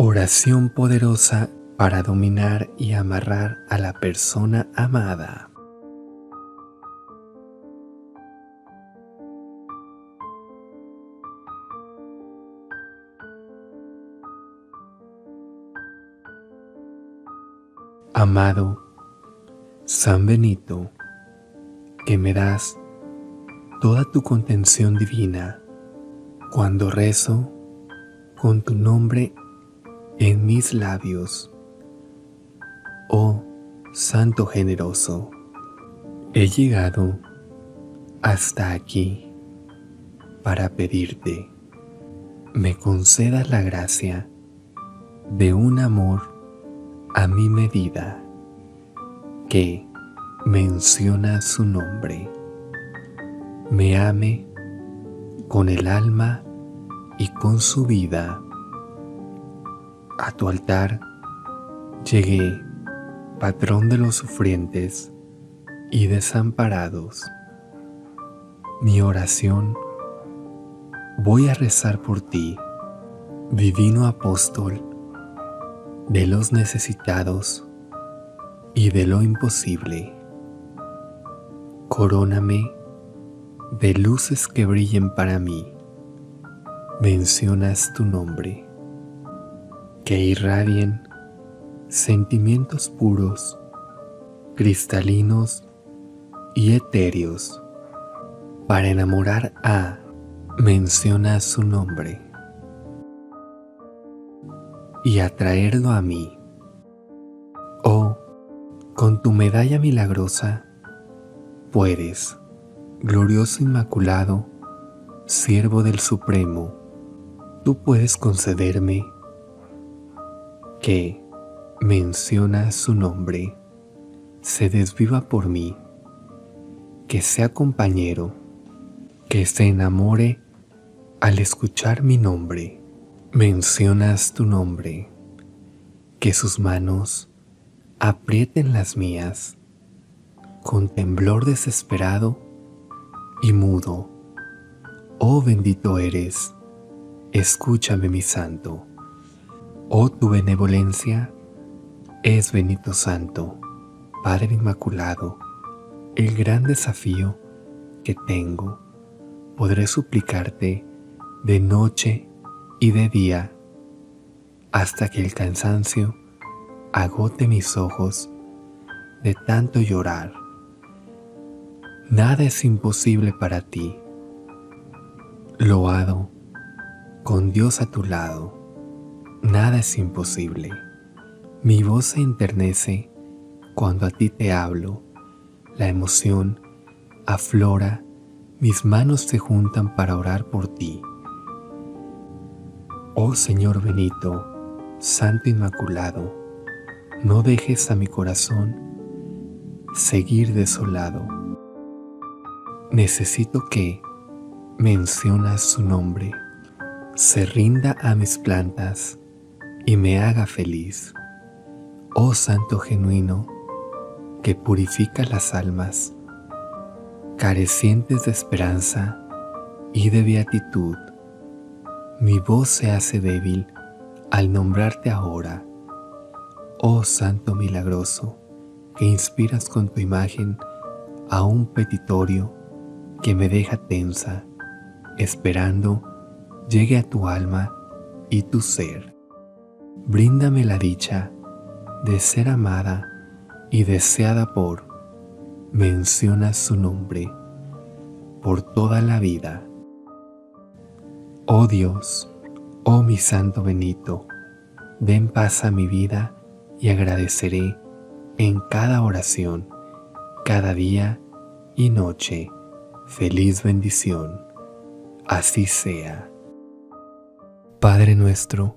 Oración poderosa para dominar y amarrar a la persona amada. Amado San Benito, que me das toda tu contención divina cuando rezo con tu nombre en mis labios. Oh Santo generoso, he llegado hasta aquí para pedirte me concedas la gracia de un amor a mi medida que menciona su nombre, me ame con el alma y con su vida a tu altar llegué, patrón de los sufrientes y desamparados. Mi oración voy a rezar por ti, divino apóstol de los necesitados y de lo imposible. Coróname de luces que brillen para mí. Mencionas tu nombre que irradien sentimientos puros, cristalinos y etéreos. Para enamorar a, menciona su nombre y atraerlo a mí. Oh, con tu medalla milagrosa, puedes, glorioso Inmaculado, siervo del Supremo, tú puedes concederme que menciona su nombre, se desviva por mí, que sea compañero, que se enamore al escuchar mi nombre. Mencionas tu nombre, que sus manos aprieten las mías con temblor desesperado y mudo. Oh bendito eres, escúchame mi santo. Oh tu benevolencia es Benito Santo, Padre Inmaculado, el gran desafío que tengo. Podré suplicarte de noche y de día hasta que el cansancio agote mis ojos de tanto llorar. Nada es imposible para ti. Loado, con Dios a tu lado Nada es imposible. Mi voz se enternece cuando a ti te hablo. La emoción aflora, mis manos se juntan para orar por ti. Oh Señor Benito, Santo Inmaculado, no dejes a mi corazón seguir desolado. Necesito que mencionas su nombre, se rinda a mis plantas y me haga feliz. Oh Santo genuino, que purifica las almas, carecientes de esperanza y de beatitud, mi voz se hace débil al nombrarte ahora. Oh Santo milagroso, que inspiras con tu imagen a un petitorio que me deja tensa, esperando llegue a tu alma y tu ser. Bríndame la dicha de ser amada y deseada por, menciona su nombre, por toda la vida. Oh Dios, oh mi Santo Benito, den paz a mi vida y agradeceré en cada oración, cada día y noche. Feliz bendición. Así sea. Padre nuestro,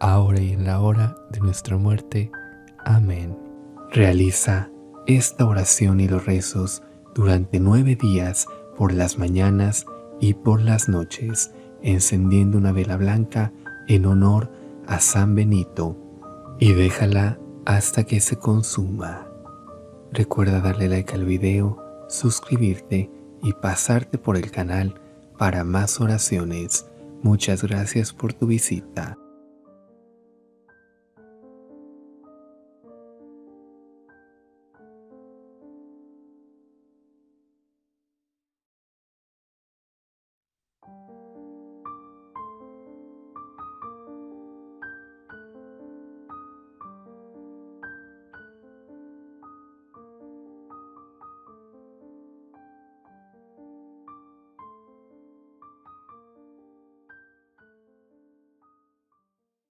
ahora y en la hora de nuestra muerte. Amén. Realiza esta oración y los rezos durante nueve días por las mañanas y por las noches, encendiendo una vela blanca en honor a San Benito y déjala hasta que se consuma. Recuerda darle like al video, suscribirte y pasarte por el canal para más oraciones. Muchas gracias por tu visita.